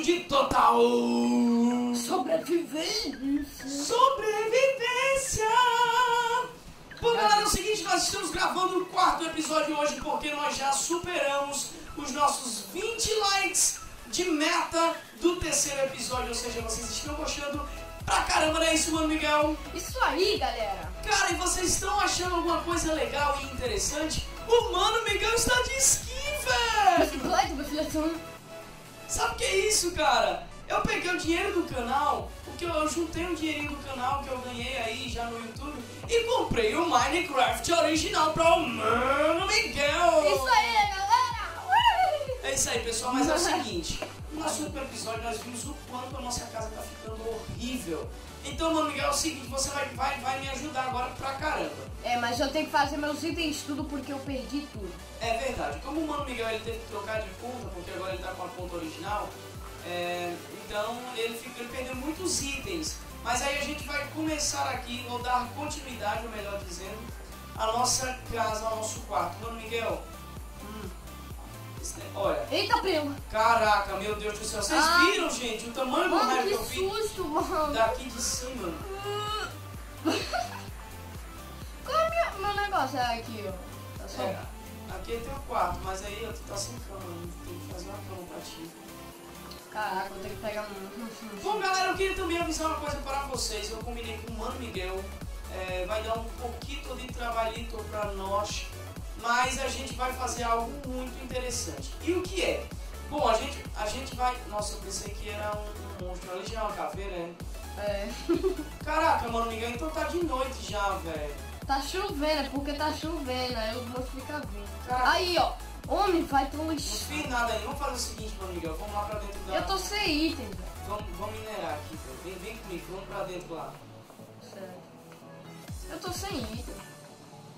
de Total... Sobrevivência! Sobrevivência! Bom, galera, é o seguinte, nós estamos gravando o quarto episódio hoje porque nós já superamos os nossos 20 likes de meta do terceiro episódio, ou seja, vocês estão gostando pra caramba, não é isso, mano Miguel? Isso aí, galera! Cara, e vocês estão achando alguma coisa legal e interessante? O Mano Miguel está de esqui, velho! Bicicleta, bicicleta. O que é isso, cara? Eu peguei o dinheiro do canal, porque eu juntei um dinheirinho do canal que eu ganhei aí já no YouTube e comprei o Minecraft original para o Mano Miguel! Isso aí, galera! Ui! É isso aí, pessoal, mas é o seguinte, nosso último episódio nós vimos o quanto a nossa casa tá ficando horrível. Então, Mano Miguel, é o seguinte, você vai, vai, vai me ajudar agora pra caramba. É, mas eu tenho que fazer meus itens tudo porque eu perdi tudo. É verdade. Como o Mano Miguel ele teve que trocar de conta, porque agora ele tá com a conta original, é, então ele, fica, ele perdeu muitos itens. Mas aí a gente vai começar aqui, ou dar continuidade, ou melhor dizendo, a nossa casa, ao nosso quarto. Mano Miguel, olha, Eita, prima! caraca, meu Deus do céu. Vocês Ah. viram, gente, o tamanho do raio que que eu fiz susto, mano! daqui de cima? Qual é minha, meu negócio? É aqui, ó. Tá só... É, aqui tem o quarto, mas aí tu tá sem cama, né? tem que fazer uma cama pra ti. Caraca, eu tenho que pegar um... Bom, galera, eu queria também avisar uma coisa para vocês. Eu combinei com o Mano Miguel. é, vai dar um pouquinho de trabalhito para nós, mas a gente vai fazer algo muito interessante. E o que é? Bom, a gente, a gente vai. Nossa, eu pensei que era um, um monstro. Ali já é uma caveira, né? É. Caraca, Mano Miguel, então tá de noite já, velho. Tá chovendo, é porque tá chovendo, aí os monstros ficam vindo. Caraca. Aí, ó. Homem, vai ter um Não fiz nada aí. Vamos fazer o seguinte, Mano Miguel. Vamos lá pra dentro da. Eu tô sem item, velho. Vamos, vamos minerar aqui, velho. Vem, vem comigo, vamos pra dentro lá. Sério. Eu tô sem item.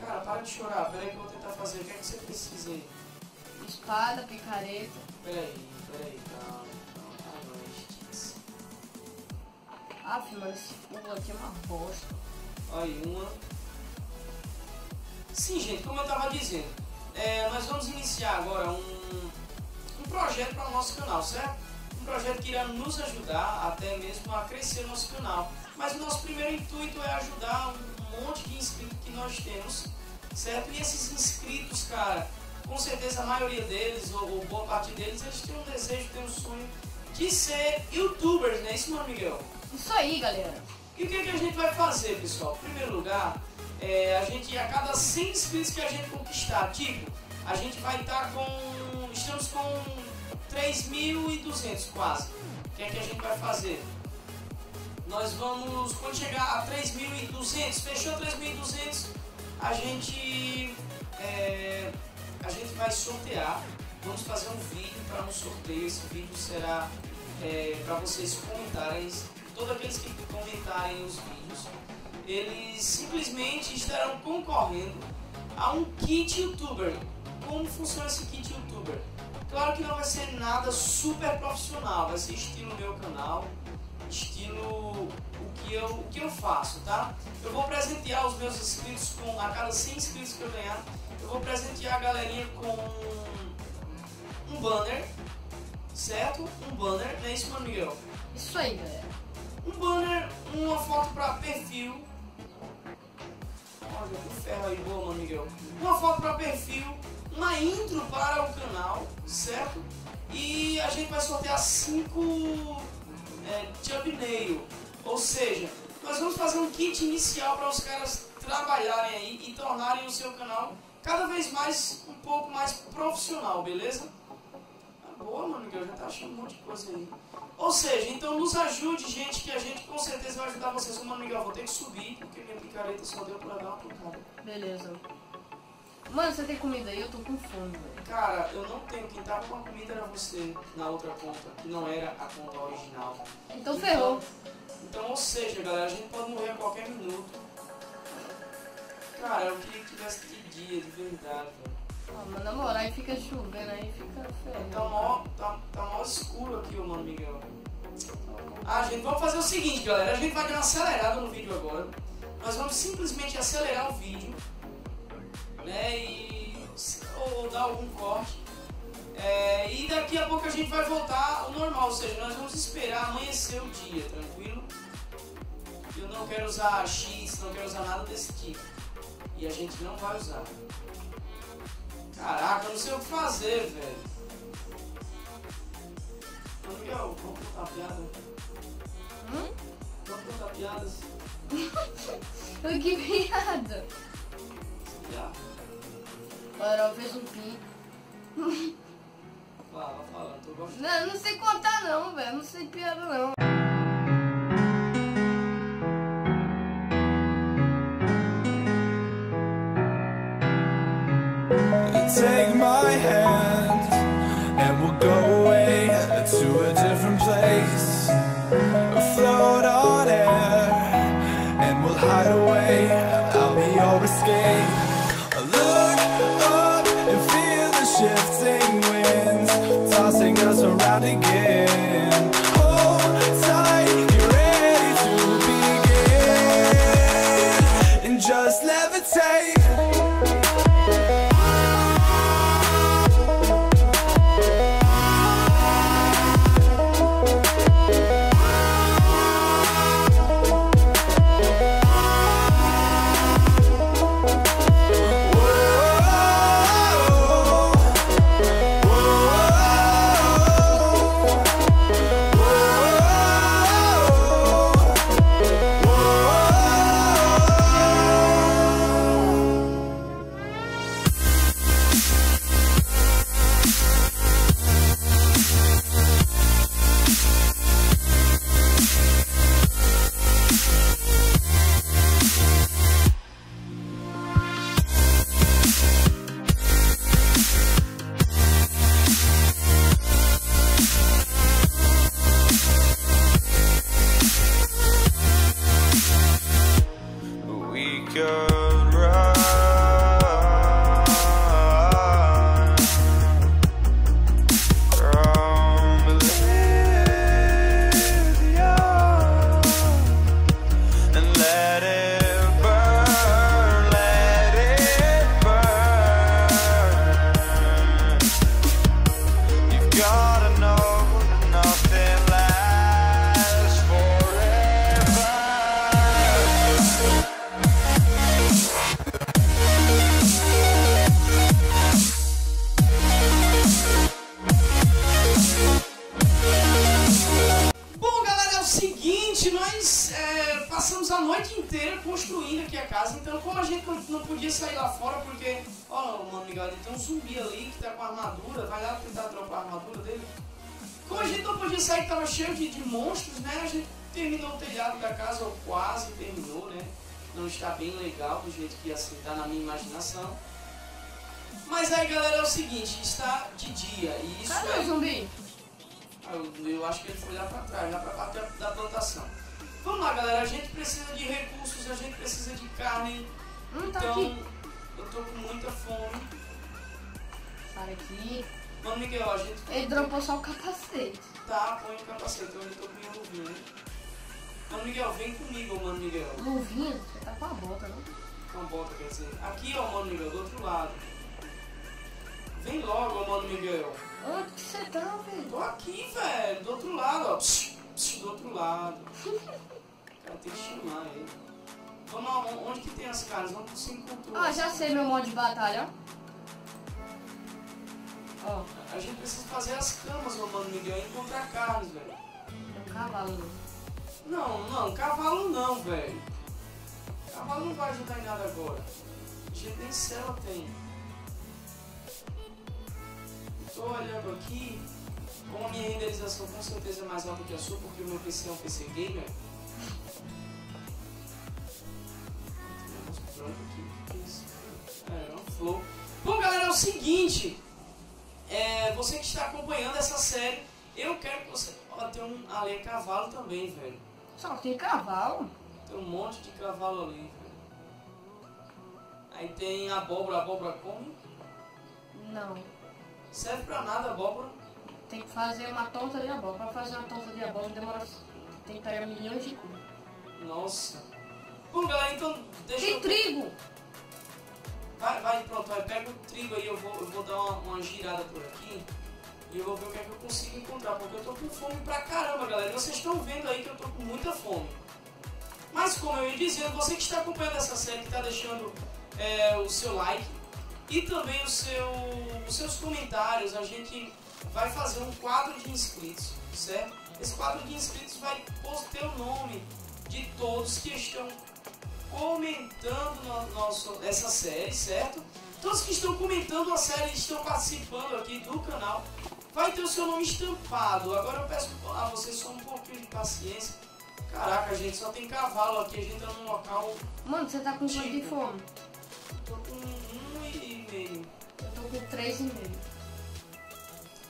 Cara, para de chorar. Peraí que eu vou tentar fazer. O que é que você precisa aí? Espada, picareta. Peraí, peraí, calma, calma, calma, Sticks. Ah, filho, mano, esse fogo aqui é uma bosta. Aí, uma. Sim, gente, como eu tava dizendo, é, nós vamos iniciar agora um, um projeto para o nosso canal, certo? Um projeto que irá nos ajudar até mesmo a crescer o nosso canal. Mas o nosso primeiro intuito é ajudar um monte de inscritos que nós temos, certo? E esses inscritos, cara, com certeza a maioria deles, ou, ou boa parte deles, eles têm um desejo, têm um sonho de ser youtubers, né? Isso, meu Miguel? Isso aí, galera. E o que, que a gente vai fazer, pessoal? Em primeiro lugar, é, a gente, a cada 100 inscritos que a gente conquistar, tipo, a gente vai estar com. Estamos com 3.200 quase. O que é que a gente vai fazer? Nós vamos, quando chegar a 3.200, fechou 3.200, a gente, é, a gente vai sortear. Vamos fazer um vídeo para um sorteio. Esse vídeo será para vocês comentarem. Todos aqueles que comentarem os vídeos, eles simplesmente estarão concorrendo a um kit youtuber. Como funciona esse kit youtuber? Claro que não vai ser nada super profissional, vai ser estilo meu canal, estilo o que eu, o que eu faço, tá? Eu vou presentear os meus inscritos com a cada 100 inscritos que eu ganhar, eu vou presentear a galerinha com um banner, certo? Um banner, não é isso, mano Miguel? Isso aí, galera. Um banner, uma foto para perfil. Olha, que ferro aí, boa, mano Miguel. Uma foto para perfil, uma intro para o canal, certo? E a gente vai sortear cinco é. Ou seja, nós vamos fazer um kit inicial para os caras trabalharem aí e tornarem o seu canal cada vez mais um pouco mais profissional, beleza? Tá boa, mano Miguel, já tá achando um monte de coisa aí. Ou seja, então nos ajude, gente, que a gente com certeza vai ajudar vocês. Mano Miguel, vou ter que subir, porque minha picareta só deu pra dar uma picada. Beleza. Mano, você tem comida aí? Eu tô com fome, velho. Cara, eu não tenho. Quem tava com a comida era você na outra conta, que não era a conta original. Então ferrou. Então, ou seja, galera, a gente pode morrer a qualquer minuto. Cara, eu queria que tivesse de dia, de verdade, velho. Ah, mas na moral, aí fica chovendo, aí fica Tá ferrado. mó, tá, tá mó escuro aqui, Mano Miguel. Ah, gente, vamos fazer o seguinte, galera. A gente vai dar uma acelerada no vídeo agora. Nós vamos simplesmente acelerar o vídeo, né? E ou, dar algum corte. É, e daqui a pouco a gente vai voltar ao normal, ou seja, nós vamos esperar amanhecer o dia, tranquilo? Eu não quero usar X, não quero usar nada desse tipo. E a gente não vai usar. Caraca, eu não sei o que fazer, velho. Miguel, vamos contar piada? Hum? Vamos contar piadas? que piada? Piada. Herói fez um pi. Fala, fala, tô gostando. Não, não sei contar não, velho. Não sei piada não. Take my hand and we'll go away to a different place. Float on air and we'll hide away. I'll be your escape. Nós é, passamos a noite inteira construindo aqui a casa, então como a gente não, não podia sair lá fora porque, ó, mano, Miguel, tem um zumbi ali que tá com armadura, vai lá tentar dropar a armadura dele. Como a gente não podia sair, que tava cheio de, de monstros, né, a gente terminou o telhado da casa, ou quase terminou, né, não está bem legal do jeito que ser, tá na minha imaginação. Mas aí, galera, é o seguinte, está de dia, e isso Cadê é... o zumbi? Eu, eu acho que ele foi lá pra trás, lá pra parte da plantação. Galera. A gente precisa de recursos, a gente precisa de carne. Hum, tá então, aqui. eu tô com muita fome. Sai aqui. Mano, Miguel, a gente Ele dropou só o capacete. tá, põe o capacete. Eu tô com minha luvinha? Mano, Miguel, vem comigo, mano, Miguel. Luvinha? Você tá com a bota, não? Com a bota, quer dizer. Aqui, ó, mano, Miguel, do outro lado. Vem logo, mano, Miguel. Onde que você tá, velho? Tô aqui, velho, do outro lado, ó. Do outro lado. Cara, tem que chamar ele. Vamos lá, onde que tem as carnes? Vamos pro culturas. Ah, já sei meu modo de batalha, ó. Ó, A gente precisa fazer as camas, meu mano Miguel, e encontrar carnes, velho. tem um cavalo. Não, não, cavalo não, velho. Cavalo não vai ajudar em nada agora. A gente nem cela tem. Tô olhando aqui, como a minha renderização com certeza é mais alta que a sua, porque o meu PC é um PC gamer. É o seguinte. É, você que está acompanhando essa série, eu quero que você. Ó, tem um ali é cavalo também, velho. Só tem cavalo? Tem um monte de cavalo ali, velho. Aí tem abóbora, abóbora come. Não. Serve pra nada a abóbora. Tem que fazer uma torta de abóbora. Pra fazer uma torta de abóbora demora tem que pegar milhões de cubos. Nossa. Bom, galera, então deixa Tem eu... trigo! Vai, vai, pronto, vai, pega o trigo aí, eu vou, eu vou dar uma, uma girada por aqui e eu vou ver o que é que eu consigo encontrar, porque eu tô com fome pra caramba, galera. Vocês estão vendo aí que eu tô com muita fome. Mas como eu ia dizendo, você que está acompanhando essa série, que está deixando é, o seu like e também o seu, os seus comentários, a gente vai fazer um quadro de inscritos, certo? Esse quadro de inscritos vai ter o nome de todos que estão comentando no nosso, essa série, certo? Todos que estão comentando a série estão participando aqui do canal. Vai ter o seu nome estampado. Agora eu peço a vocês só um pouquinho de paciência. Caraca, gente, só tem cavalo aqui. A gente tá num local. Mano, você tá com quanto de fome? Tô com um e meio. Eu tô com três e meio.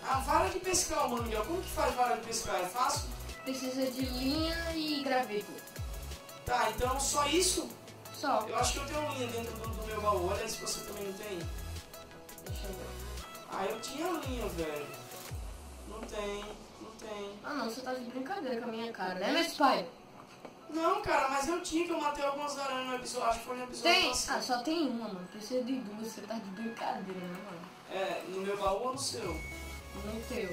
A vara de pescar, mano, Miguel. Como que faz vara de pescar? É fácil? Precisa de linha e graveto. Tá, então só isso? Só. Eu acho que eu tenho linha dentro do, do meu baú. Olha se você também não tem. Deixa eu ver. Ah, eu tinha linha, velho. Não tem, não tem. Ah não, você tá de brincadeira com a minha cara, né, meu pai? Não, cara, mas eu tinha que eu matei algumas aranhas no episódio. Acho que foi no episódio Tem? passado. Ah, só tem uma, mano. Precisa de duas, você tá de brincadeira, né, mano? É, no meu baú ou no seu? No teu.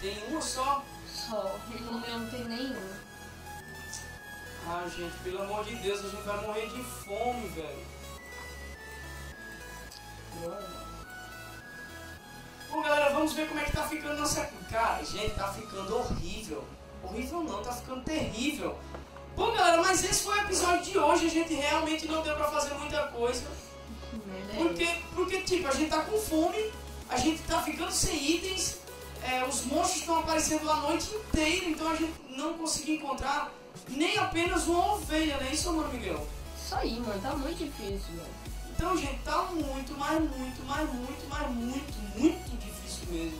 Tem uma só? Só. No meu não tem nenhuma. Ah, gente, pelo amor de Deus, a gente vai morrer de fome, velho. Bom, galera, vamos ver como é que tá ficando nossa... Cara, gente, tá ficando horrível. Horrível não, tá ficando terrível. Bom, galera, mas esse foi o episódio de hoje. A gente realmente não deu pra fazer muita coisa. Que merda é Porque, porque, tipo, a gente tá com fome, a gente tá ficando sem itens, é, os monstros estão aparecendo a noite inteira, então a gente não conseguiu encontrar nem apenas uma ovelha, né? Isso, mano, Miguel? Isso aí, mano. Tá muito difícil, velho. Então, gente, tá muito, mas muito, mas muito, mas muito, muito difícil mesmo.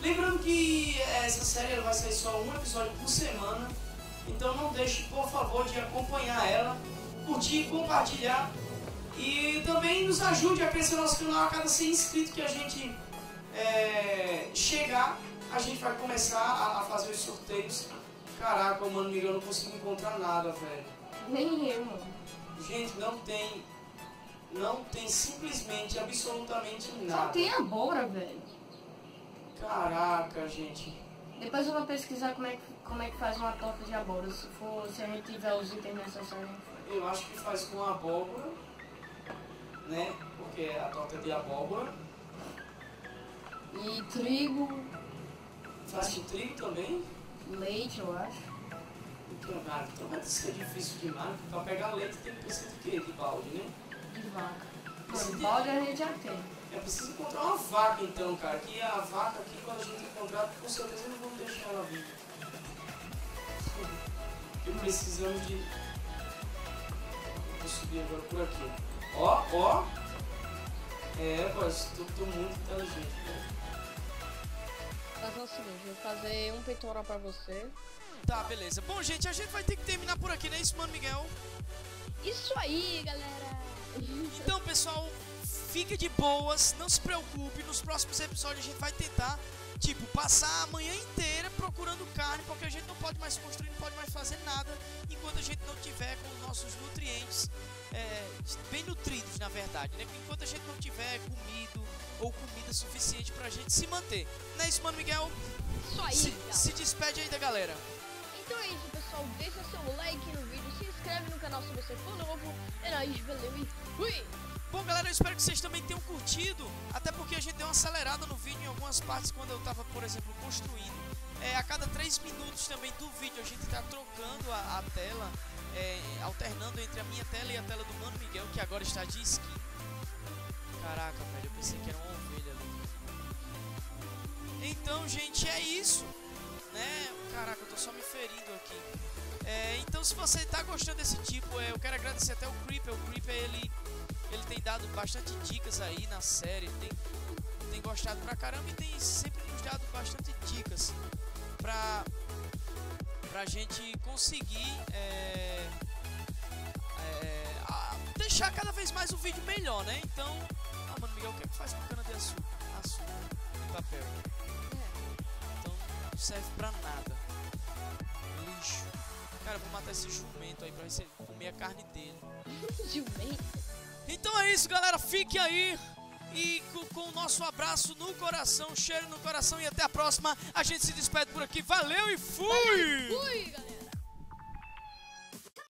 Lembrando que é, essa série vai sair só um episódio por semana, então não deixe, por favor, de acompanhar ela, curtir, compartilhar e também nos ajude a crescer nosso canal a cada 100 inscritos que a gente é, chegar, a gente vai começar a, a fazer os sorteios. Caraca, mano, Miguel, eu não consigo encontrar nada, velho. Nem eu, mano. Gente, não tem. Não tem simplesmente, absolutamente Só nada. tem abóbora, velho. Caraca, gente. Depois eu vou pesquisar como é que, como é que faz uma torta de abóbora. Se, for, se a gente tiver os itens necessários. Eu acho que faz com abóbora, né? Porque a torta é de abóbora. E trigo, Faz com trigo também. Leite, eu acho. Então, cara, então vai ser difícil demais. Pra pegar leite tem que ser de quê? De balde, né? De vaca. Mano, balde a gente já tem. É preciso encontrar uma vaca então, cara. Que a vaca aqui, quando a gente encontrar, com certeza não vamos deixar ela viva. Eu precisamos de. Vou subir agora por aqui. Ó, ó. É, mas tô, tô muito inteligente, né? Fazer o seguinte, vou fazer um peitoral pra você. Tá, beleza. Bom, gente, a gente vai ter que terminar por aqui, não é isso, mano, Miguel? Isso aí, galera! Então, pessoal, fique de boas, não se preocupe. Nos próximos episódios a gente vai tentar, tipo, passar a manhã inteira procurando carne, porque a gente não pode mais construir, não pode mais fazer nada enquanto a gente não tiver com os nossos nutrientes é, bem nutridos, na verdade, né? Enquanto a gente não tiver comido ou comida suficiente pra gente se manter. Não é isso, mano, Miguel? Isso aí, Se, galera. se despede aí da galera. Então é isso, pessoal. Deixa seu like no vídeo, se inscreve no canal se você for novo. É nóis, valeu e fui! Bom, galera, eu espero que vocês também tenham curtido, até porque a gente deu uma acelerada no vídeo em algumas partes quando eu tava, por exemplo, construindo. É, a cada 3 minutos também do vídeo a gente tá trocando a, a tela, é, alternando entre a minha tela e a tela do Mano Miguel, que agora está de skin. Caraca, velho, eu pensei que era uma ovelha ali. Então, gente, é isso, né? Caraca, eu tô só me ferindo aqui. É, então, se você tá gostando desse tipo, é, eu quero agradecer até o Creeper. O Creeper, ele ele tem dado bastante dicas aí na série, tem, tem gostado pra caramba e tem sempre nos dado bastante dicas pra, pra gente conseguir é, é, deixar cada vez mais o vídeo melhor, né? Então, mano, Miguel, o que é que faz com cana de açúcar? Açúcar e papel. Então, não serve pra nada. Lixo. Cara, vou matar esse jumento aí pra você comer a carne dele. Jumento. Então é isso, galera. Fique aí. E co- com o nosso abraço no coração, cheiro no coração e até a próxima. A gente se despede por aqui. Valeu e fui! Fui, galera.